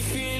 make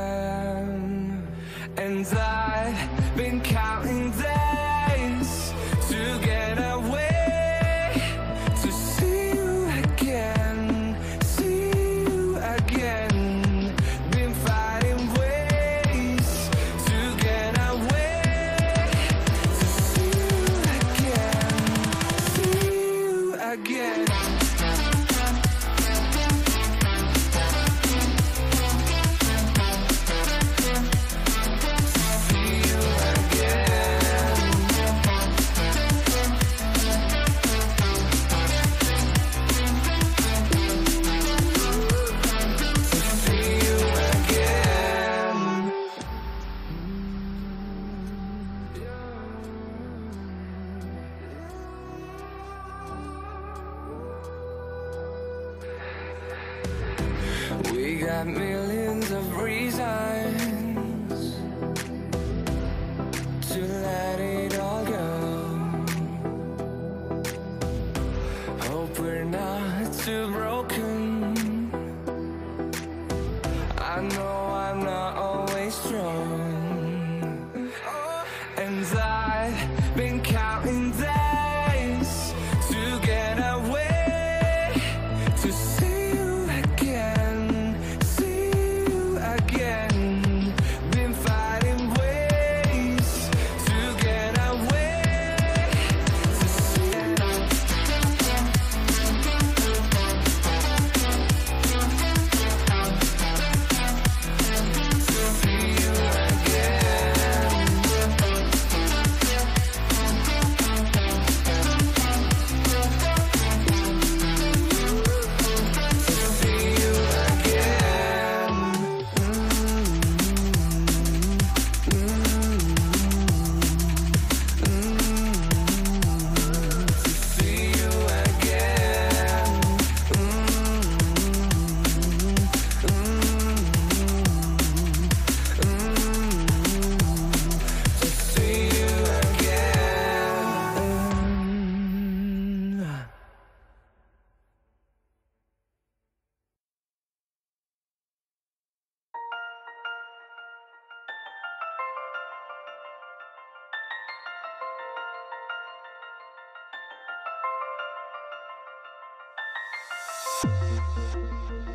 Not too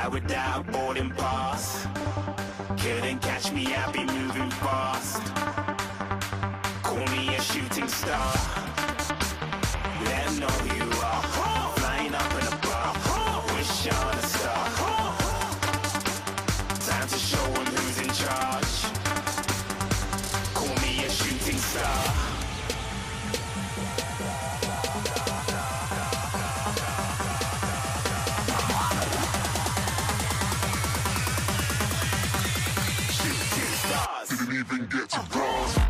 Fly without boarding pass. Couldn't catch me, I'd be moving Didn't even get to bronze.